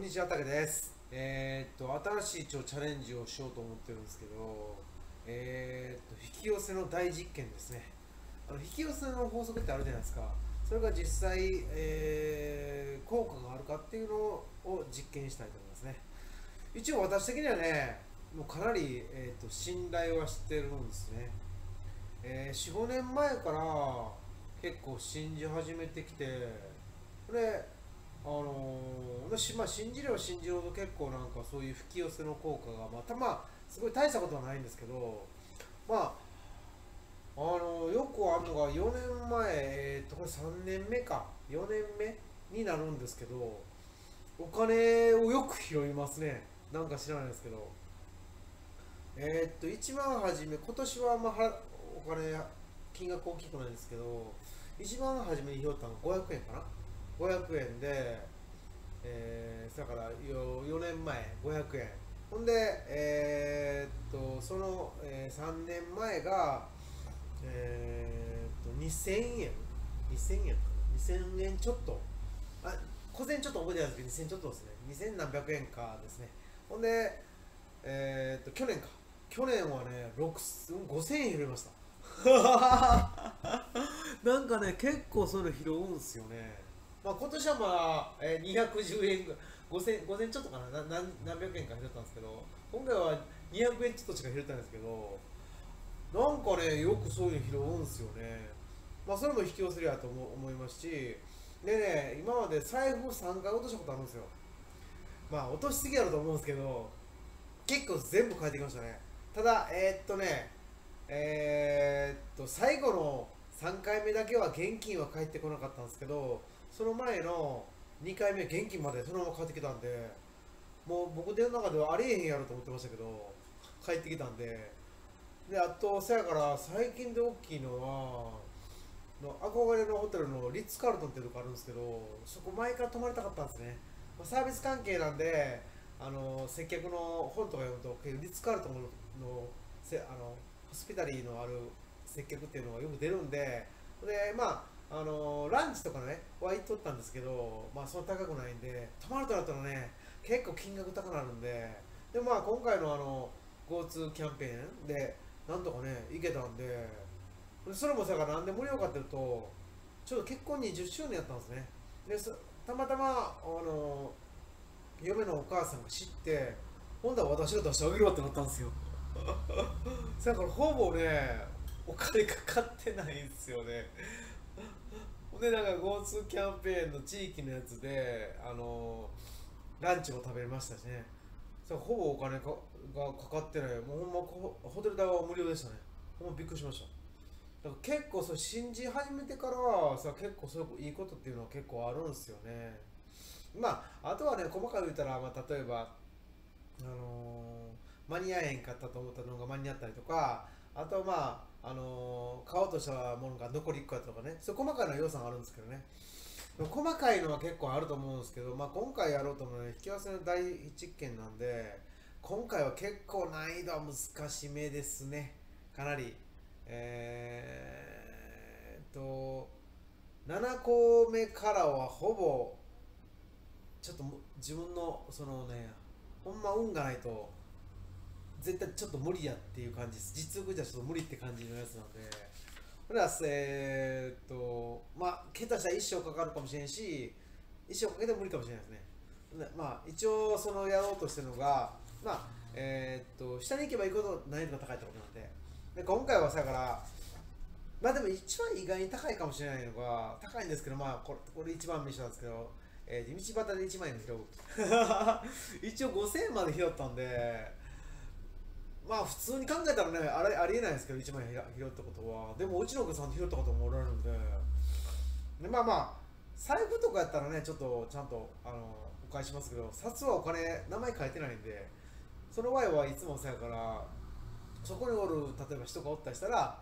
んにちは、たけです。えーっと、新しいちょチャレンジをしようと思ってるんですけど、えーっと、引き寄せの大実験ですね。あの引き寄せの法則ってあるじゃないですか。それが実際、えー効果があるかっていうのを実験したいと思いますね。一応私的にはね、もうかなり、えーっと信頼はしてるんですね。えー、4、5年前から結構信じ始めてきて、これ、あのー私、まあ、信じれば信じるほど結構なんかそういう吹き寄せの効果がまたまあすごい大したことはないんですけどまああのーよくあるのが4年前、えー、とこれ3年目か。4年目になるんですけどお金をよく拾いますね。なんか知らないですけど。えーっと一番初め今年はまあはお金金額大きくないんですけど一番初めに拾ったのが500円かな。500円で、えー、だから4年前500円。ほんで、えーっとその、えー3年前が、えーっと2000円。2000円かな。2000円ちょっと。あ小銭ちょっと覚えてないんですけど2000ちょっとですね。2000何百円かですね。ほんで、えーっと去年か。去年はね5000円拾いました。なんかね結構そういうの拾うんですよね。まあ今年はまあ、えー、210円ぐらい5000ちょっとかなな何何百円か拾ったんですけど今回は200円ちょっとしか拾ったんですけどなんかねよくそういうの拾うんですよね。まあそれも引き寄せりゃと思思いますしでね今まで財布を3回落としたことあるんですよ。まあ落としすぎやろと思うんですけど結構全部変えてきましたね。ただえーっとねえーっと最後の3回目だけは現金は返ってこなかったんですけどその前の2回目現金までそのまま返ってきたんでもう僕の中ではありえへんやろと思ってましたけど帰ってきたんで。であとそやから最近で大きいのはの憧れのホテルのリッツ・カールトンっていうとこあるんですけどそこ前から泊まりたかったんですね、まあサービス関係なんであの接客の本とか読むとリッツ・カールトンのせあのホスピタリーのある接客っていうのがよく出るんで。でまああのランチとかねは行っとったんですけどまあそんな高くないんで泊まるとなったらね結構金額高くなるんででまあ今回のあの GoTo キャンペーンでなんとかね行けたんでそれもさなんで無料かっていうとちょうど結婚20周年やったんですね。でたまたまあの嫁のお母さんが知って今度は私が出してあげるわってなったんですよ。だからほぼねお金かかってないんですよね。でなんか GoTo キャンペーンの地域のやつであのランチも食べれましたしね。そほぼお金かがかかってない。もうほんまホテル代は無料でしたね。ほんまびっくりしました。だから結構そう信じ始めてからはさ結構そういいいことっていうのは結構あるんですよね。まああとはね細かく言ったら、まあ、例えばあのー間に合えへんかったと思ったのが間に合ったりとかあとまあ、あのー買おうとしたものが残り1個やったとかね。そう細かいの要素があるんですけどね。細かいのは結構あると思うんですけど、まあ、今回やろうと思うのは引き合わせの大実験なんで今回は結構難易度は難しめですね。かなり。えー、っと7個目からはほぼちょっと自分のそのねほんま運がないと絶対ちょっと無理やっていう感じです。実力じゃちょっと無理って感じのやつなんで。これはえー、っとまあ下手したら一生かかるかもしれんし一生かけても無理かもしれないですね。まあ一応そのやろうとしてるのがまあえー、っと下に行けば行くほど難易度が高いってことなんで。で今回はさだからまあでも一番意外に高いかもしれないのが高いんですけどまあこれこれ一番見したんですけど、えー、道端で1万円拾う。一応5000円まで拾ったんでまあ普通に考えたらねあれありえないですけど1万円拾ったことは。でもうちのお子さん拾ったこともおられるんで。でまあまあ財布とかやったらねちょっとちゃんとあのお返しますけど札はお金名前書いてないんでその場合はいつもそうやからそこにおる例えば人がおったりしたら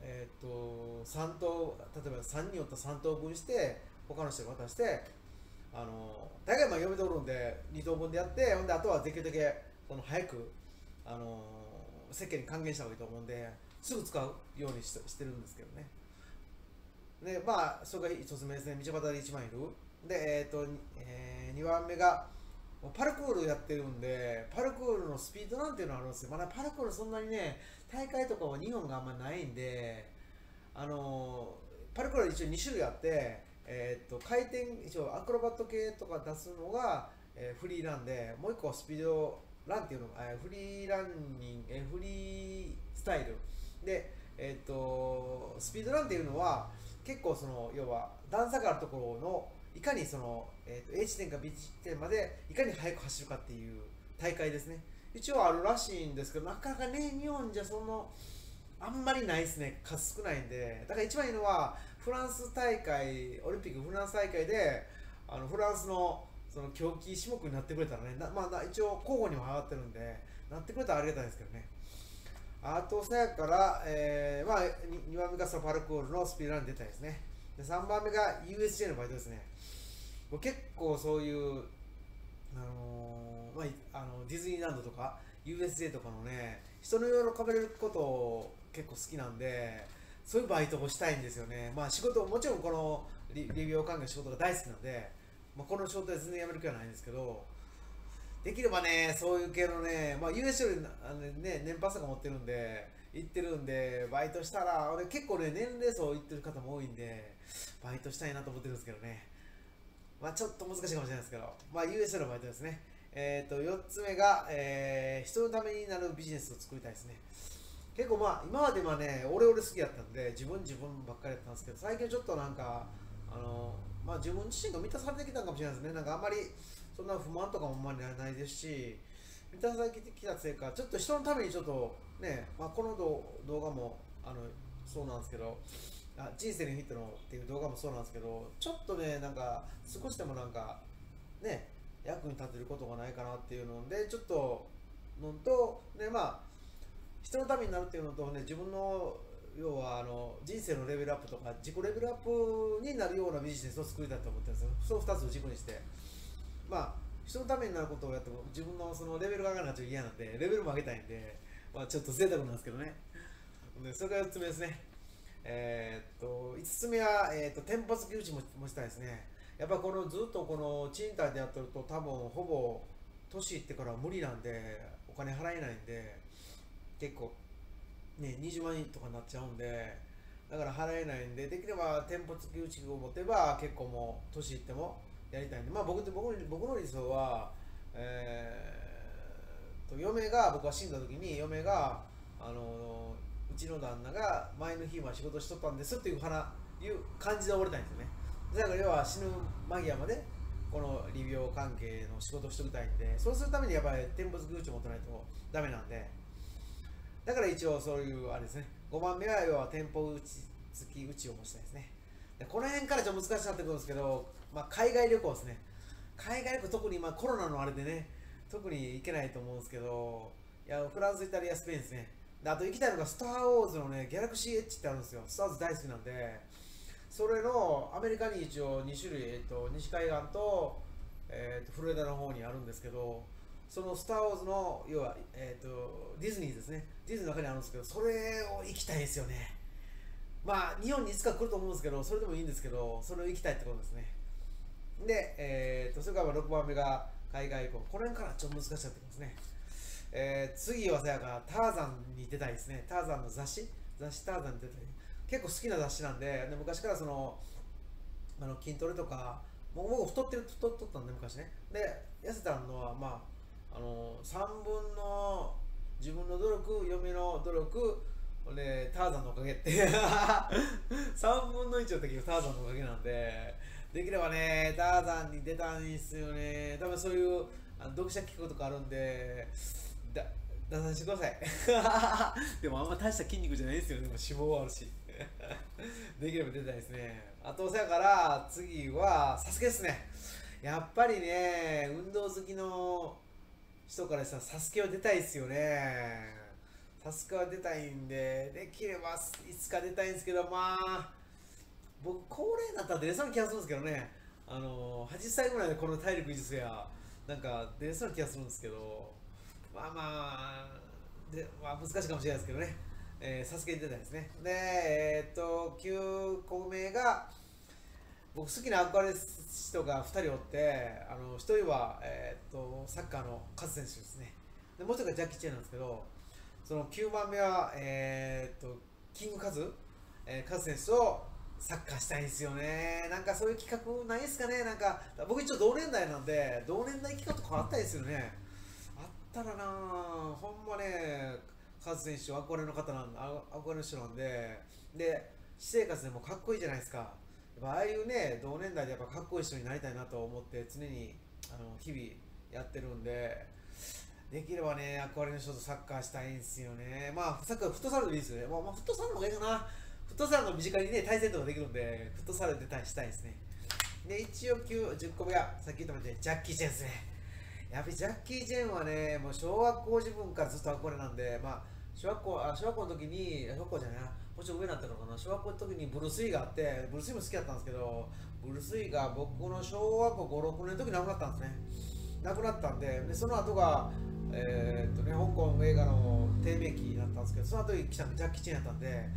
えーっと3等例えば3人おったら3等分して他の人に渡してあの大概まあ嫁とおるんで2等分でやってほんであとはできるだけその早くあの世間に還元した方がいいと思うんですぐ使うようにししてるんですけどね。でまあそれが1つ目ですね。道端で1万いる。でえーと、え2番目がパルクールやってるんでパルクールのスピードなんていうのがあるんですよ。まだパルクールそんなにね大会とかは日本があんまないんであのパルクールは一応2種類あってえー、っと回転一応アクロバット系とか出すのが、えー、フリーランでもう一個はスピードランっていうのが、え、フリーランニング、え、フリースタイル。で、え、っとスピードランっていうのは結構その要は段差があるところのいかにその、えー、と A 地点か B 地点までいかに速く走るかっていう大会ですね。一応あるらしいんですけどなかなかね日本じゃそのあんまりないですね。数少ないんで。だから一番いいのはフランス大会オリンピックフランス大会であのフランスのその競技種目になってくれたらねまあ、一応候補にも上がってるんでなってくれたらありがたいですけどね。あとさやから、えー、まあ2番目がサパルコールのスピードランに出たいですね。で3番目が USJ のバイトですね。結構そういうあのー、まあ、あのディズニーランドとか USJ とかのね人の喜べることを結構好きなんでそういうバイトをしたいんですよね。まあ仕事もちろんこのリビュー関係の仕事が大好きなんで、まあ、この仕事は全然辞める気はないんですけどできればねそういう系のね、まあ、US よりあの、ね、年パスが持ってるんで行ってるんでバイトしたら俺結構ね年齢層行ってる方も多いんでバイトしたいなと思ってるんですけどねまあ、ちょっと難しいかもしれないですけど、まあ、US のバイトですね。えっ、ー、と、4つ目が、えー、人のためになるビジネスを作りたいですね。結構まあ、今まではね、俺俺好きだったんで、自分自分ばっかりやったんですけど、最近ちょっとなんか、あの、まあ自分自身が満たされてきたかもしれないですね。なんかあんまり、そんな不満とかもあんまりないですし、満たされてきたせいか、ちょっと人のためにちょっとね、まあ、この動画も、あの、そうなんですけど、あ人生にヒットのっていう動画もそうなんですけどちょっとねなんか少しでもなんかね役に立てることがないかなっていうのでちょっとのとねまあ人のためになるっていうのとね自分の要はあの人生のレベルアップとか自己レベルアップになるようなビジネスを作りたいと思ってるんですよ。そう2つを軸にして。まあ人のためになることをやっても自分のそのレベルが上がらないと嫌なんでレベルも上げたいんで。まあちょっと贅沢なんですけどね。でそれが4つ目ですね。えー、っと5つ目は、えー、っと店舗付き打ちももしたいですね。やっぱこのずっとこの賃貸でやってると多分ほぼ年いってから無理なんでお金払えないんで結構ね20万円とかになっちゃうんでだから払えないんでできれば店舗付き打ちを持てば結構もう年いってもやりたいんでまあ僕僕僕の理想はえー、と嫁が僕が死んだ時に嫁があのうちの旦那が前の日は仕事しとったんですっていう話いう感じで折れたいんですよね。だから要は死ぬ間際までこの理病関係の仕事をしておきたいんでそうするためにやっぱり天没口を持たないとダメなんでだから一応そういうあれですね。5番目は要は店舗打ち付き打ちを持ちたいですね。でこの辺からちょっと難しくなってくるんですけど、まあ、海外旅行ですね。海外旅行特に今コロナのあれでね特に行けないと思うんですけどいやフランスイタリアスペインですね。であと行きたいのがスター・ウォーズのね、ギャラクシー・エッジってあるんですよ。スター・ウォーズ大好きなんで、それのアメリカに一応2種類、えっと、西海岸と,、えっとフロリダの方にあるんですけど、そのスター・ウォーズの、要は、えっと、ディズニーですね。ディズニーの中にあるんですけど、それを行きたいですよね。まあ、日本にいつか来ると思うんですけど、それでもいいんですけど、それを行きたいってことですね。で、えっと、それから6番目が海外行こう。これからちょっと難しくなってきますね。えー、次はさやかターザンに出たいですねターザンの雑誌雑誌ターザンに出たい結構好きな雑誌なんでで昔からそのあの筋トレとか僕太ってる太っとったんで昔ねで痩せたのはまああの3分の自分の努力嫁の努力でターザンのおかげって。3分の1の時がターザンのおかげなんでできればねターザンに出たんですよね。多分そういうあの読者聞くことかあるんでだ出させてください。でもあんま大した筋肉じゃないですよね。でも脂肪はあるし。できれば出たいですね。あとそやから次はサスケですね。やっぱりね運動好きの人からしたらサスケは出たいですよね。サスケは出たいんでできればいつか出たいんですけどまあ僕高齢になったら出れそうな気がするんですけどね。あの80歳ぐらいでこの体力維持すやなんか出れそうな気がするんですけどまあまあ、でまあ、難しいかもしれないですけどね、えー、サスケに出たいですね。で、えー、っと、9個目が、僕好きな憧れ人が2人おってあの1人は、えー、っとサッカーのカズ選手ですね。でもう1人がジャッキー・チェンなんですけどその9番目は、えー、っとキングカズ、えー、カズ選手とサッカーしたいんですよね。なんかそういう企画ないですかね。なんか僕一応同年代なんで同年代企画とかあったりですよね。あったらなほんまねカズ選手憧れの方なん憧れの人なんでで私生活でもかっこいいじゃないですか。ああいうね同年代でやっぱかっこいい人になりたいなと思って常にあの日々やってるんでできればね憧れの人とサッカーしたいんですよね。まあサッカーフットサルでいいですよね、まあ、まあ、フットサルの方がいいかな。フットサルの身近にね対戦とかできるんでフットサルで対したいですね。で一応9 10個目がさっき言ったみたいにジャッキー・チェンですね。やっぱりジャッキー・チェンはねもう小学校自分からずっと憧れなんでまあ小学校あ小学校の時に小学校じゃないな。もちろん上になったのかな。小学校の時にブルース・イーがあってブルース・イーも好きだったんですけどブルース・イーが僕の小学校56年の時に亡くなったんですね。亡くなったんででその後がえー、っとね香港映画の低迷期だったんですけどその後に来たのジャッキー・チェンやったんで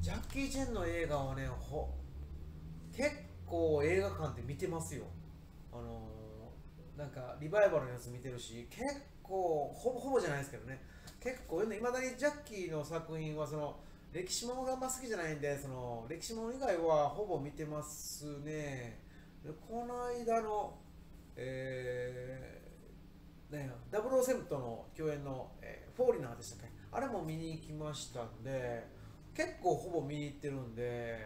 ジャッキー・チェンの映画はねほ結構映画館で見てますよ。あのー、なんかリバイバルのやつ見てるし結構ほぼほぼじゃないですけどね。結構いまだにジャッキーの作品はその歴史ものがあんま好きじゃないんでその歴史もの以外はほぼ見てますね。でこの間のえー、ね007との共演の、えー、フォーリナーでしたっけ？あれも見に行きましたんで結構ほぼ見に行ってるんで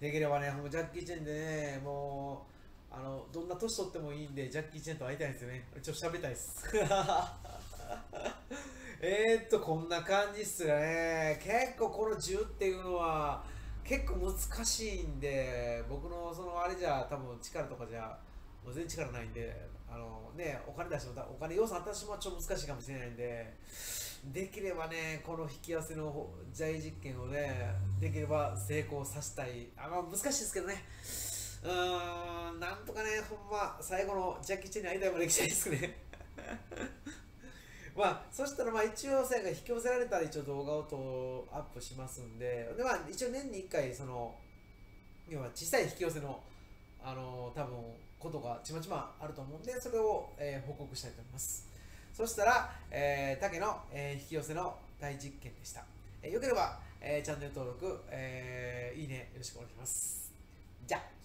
できればねもうジャッキー・チェンでねもうあのどんな年取ってもいいんでジャッキー・チェンと会いたいですよね。ちょっと喋りたいです。えーっとこんな感じっすよね。結構この10っていうのは結構難しいんで僕のそのあれじゃ多分力とかじゃもう全然力ないんであのねお金出してもお金要素私もちょっと難しいかもしれないんでできればねこの引き合わせの在実験をねできれば成功させたい。あま難しいですけどね。うーんなんとかねほんま最後のジャッキー・チェンに会いたいまで行きたいですね。まあそしたらまあ一応最後引き寄せられたら一応動画をとアップしますんででまあ一応年に1回その要は小さい引き寄せのあの多分ことがちまちまあると思うんでそれを、えー、報告したいと思います。そしたら、えー、竹の、えー、引き寄せの大実験でした、えー、よければ、えー、チャンネル登録、えー、いいねよろしくお願いします。じゃあ。